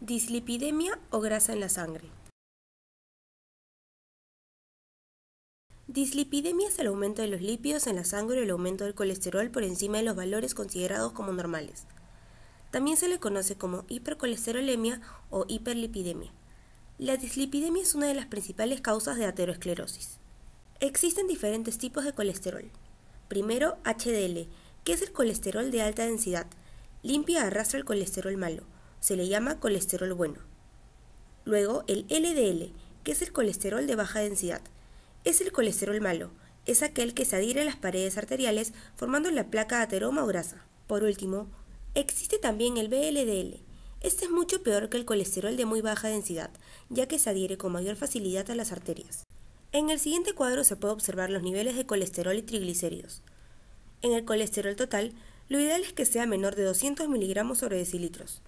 Dislipidemia o grasa en la sangre. Dislipidemia es el aumento de los lípidos en la sangre o el aumento del colesterol por encima de los valores considerados como normales. También se le conoce como hipercolesterolemia o hiperlipidemia. La dislipidemia es una de las principales causas de aterosclerosis. Existen diferentes tipos de colesterol. Primero, HDL, que es el colesterol de alta densidad. Limpia arrastra el colesterol malo. Se le llama colesterol bueno. Luego, el LDL, que es el colesterol de baja densidad es el colesterol malo, es aquel que se adhiere a las paredes arteriales formando la placa ateroma o grasa. Por último, existe también el VLDL. Este es mucho peor que el colesterol de muy baja densidad, ya que se adhiere con mayor facilidad a las arterias. En el siguiente cuadro se puede observar los niveles de colesterol y triglicéridos. En el colesterol total, lo ideal es que sea menor de 200 miligramos sobre decilitros.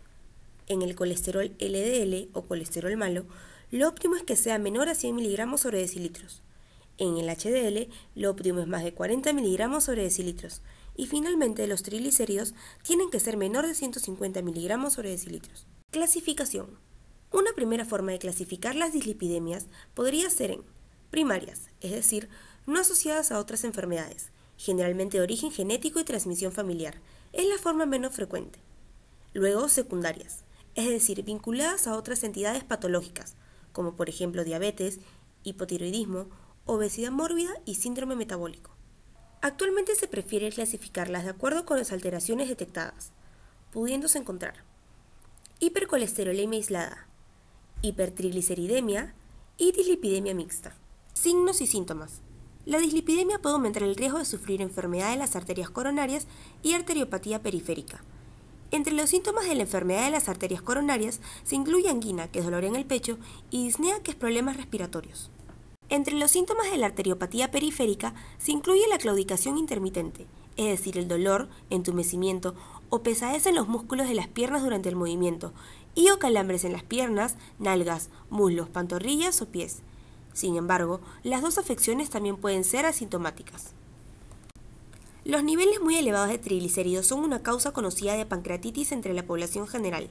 En el colesterol LDL o colesterol malo, lo óptimo es que sea menor a 100 miligramos sobre decilitros. En el HDL, lo óptimo es más de 40 miligramos sobre decilitros. Y finalmente, los triglicéridos tienen que ser menor de 150 miligramos sobre decilitros. Clasificación. Una primera forma de clasificar las dislipidemias podría ser en primarias, es decir, no asociadas a otras enfermedades, generalmente de origen genético y transmisión familiar. Es la forma menos frecuente. Luego, secundarias, es decir, vinculadas a otras entidades patológicas, como por ejemplo diabetes, hipotiroidismo obesidad mórbida y síndrome metabólico. Actualmente se prefiere clasificarlas de acuerdo con las alteraciones detectadas, pudiéndose encontrar hipercolesterolemia aislada, hipertrigliceridemia y dislipidemia mixta. Signos y síntomas. La dislipidemia puede aumentar el riesgo de sufrir enfermedad de las arterias coronarias y arteriopatía periférica. Entre los síntomas de la enfermedad de las arterias coronarias se incluye angina, que es dolor en el pecho, y disnea, que es problemas respiratorios. Entre los síntomas de la arteriopatía periférica se incluye la claudicación intermitente, es decir, el dolor, entumecimiento o pesadez en los músculos de las piernas durante el movimiento, y o calambres en las piernas, nalgas, muslos, pantorrillas o pies. Sin embargo, las dos afecciones también pueden ser asintomáticas. Los niveles muy elevados de triglicéridos son una causa conocida de pancreatitis entre la población general.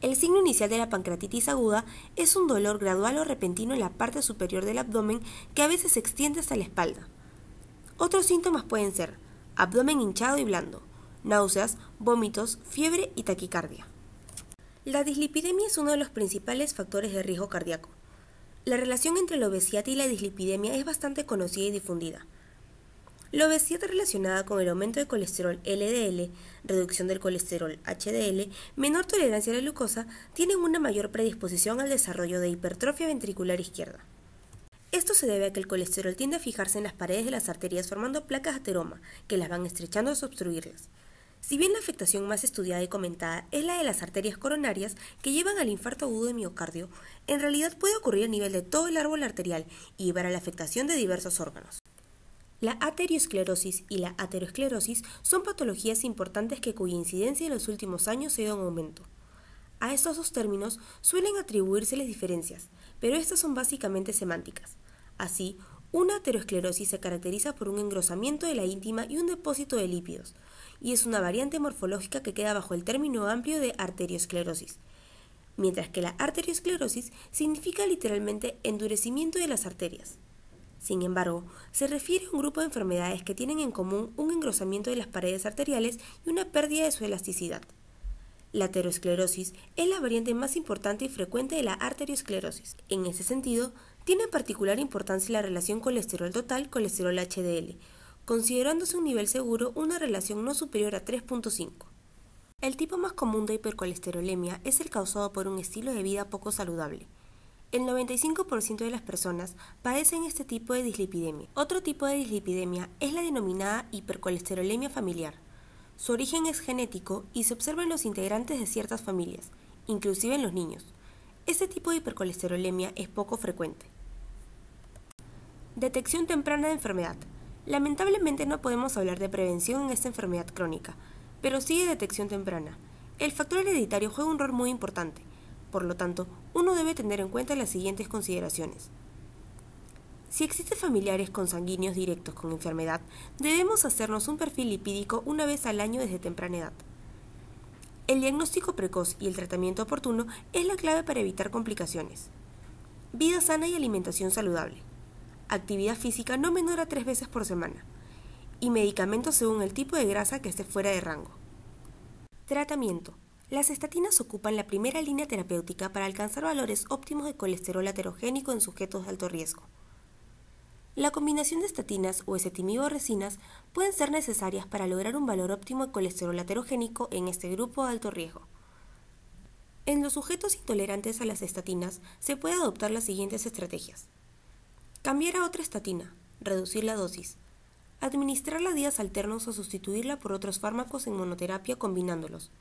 El signo inicial de la pancreatitis aguda es un dolor gradual o repentino en la parte superior del abdomen que a veces se extiende hasta la espalda. Otros síntomas pueden ser abdomen hinchado y blando, náuseas, vómitos, fiebre y taquicardia. La dislipidemia es uno de los principales factores de riesgo cardíaco. La relación entre la obesidad y la dislipidemia es bastante conocida y difundida. La obesidad relacionada con el aumento de colesterol LDL, reducción del colesterol HDL, menor tolerancia a la glucosa, tienen una mayor predisposición al desarrollo de hipertrofia ventricular izquierda. Esto se debe a que el colesterol tiende a fijarse en las paredes de las arterias formando placas ateroma, que las van estrechando hasta obstruirlas. Si bien la afectación más estudiada y comentada es la de las arterias coronarias que llevan al infarto agudo de miocardio, en realidad puede ocurrir a nivel de todo el árbol arterial y llevar a la afectación de diversos órganos. La aterosclerosis y la aterosclerosis son patologías importantes que cuya incidencia en los últimos años ha ido en aumento. A estos dos términos suelen atribuírseles diferencias, pero estas son básicamente semánticas. Así, una aterosclerosis se caracteriza por un engrosamiento de la íntima y un depósito de lípidos, y es una variante morfológica que queda bajo el término amplio de arteriosclerosis, mientras que la arteriosclerosis significa literalmente endurecimiento de las arterias. Sin embargo, se refiere a un grupo de enfermedades que tienen en común un engrosamiento de las paredes arteriales y una pérdida de su elasticidad. La aterosclerosis es la variante más importante y frecuente de la arteriosclerosis. En ese sentido, tiene particular importancia la relación colesterol total-colesterol HDL, considerándose un nivel seguro una relación no superior a 3.5. El tipo más común de hipercolesterolemia es el causado por un estilo de vida poco saludable. El 95% de las personas padecen este tipo de dislipidemia. Otro tipo de dislipidemia es la denominada hipercolesterolemia familiar. Su origen es genético y se observa en los integrantes de ciertas familias, inclusive en los niños. Este tipo de hipercolesterolemia es poco frecuente. Detección temprana de enfermedad. Lamentablemente no podemos hablar de prevención en esta enfermedad crónica, pero sí de detección temprana. El factor hereditario juega un rol muy importante por lo tanto, uno debe tener en cuenta las siguientes consideraciones. Si existen familiares consanguíneos directos con enfermedad, debemos hacernos un perfil lipídico una vez al año desde temprana edad. El diagnóstico precoz y el tratamiento oportuno es la clave para evitar complicaciones. Vida sana y alimentación saludable. Actividad física no menor a tres veces por semana. Y medicamentos según el tipo de grasa que esté fuera de rango. Tratamiento. Las estatinas ocupan la primera línea terapéutica para alcanzar valores óptimos de colesterol aterogénico en sujetos de alto riesgo. La combinación de estatinas o resinas pueden ser necesarias para lograr un valor óptimo de colesterol aterogénico en este grupo de alto riesgo. En los sujetos intolerantes a las estatinas se puede adoptar las siguientes estrategias. Cambiar a otra estatina, reducir la dosis, administrarla días alternos o sustituirla por otros fármacos en monoterapia combinándolos,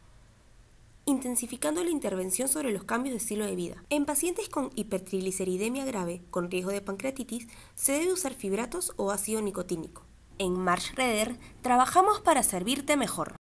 intensificando la intervención sobre los cambios de estilo de vida. En pacientes con hipertrigliceridemia grave con riesgo de pancreatitis se debe usar fibratos o ácido nicotínico. En Marsh Redder trabajamos para servirte mejor.